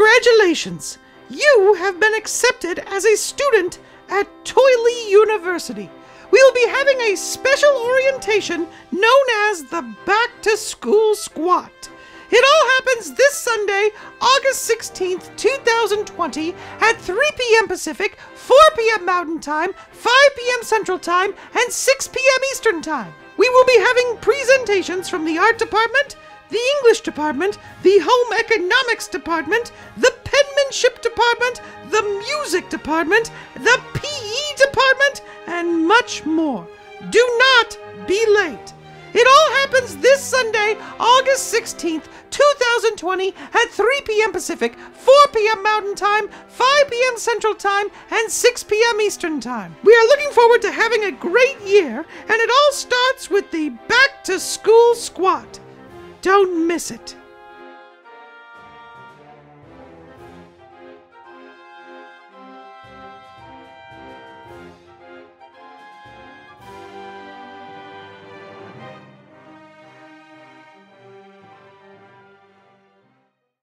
Congratulations! You have been accepted as a student at Toiley University. We will be having a special orientation known as the Back to School Squat. It all happens this Sunday, August 16th, 2020, at 3 p.m. Pacific, 4 p.m. Mountain Time, 5 p.m. Central Time, and 6 p.m. Eastern Time. We will be having presentations from the Art Department, the English Department, the Home Economics Department, the Penmanship Department, the Music Department, the PE Department, and much more. Do not be late. It all happens this Sunday, August 16th, 2020, at 3 p.m. Pacific, 4 p.m. Mountain Time, 5 p.m. Central Time, and 6 p.m. Eastern Time. We are looking forward to having a great year, and it all starts with the Back to School Squat. Don't miss it.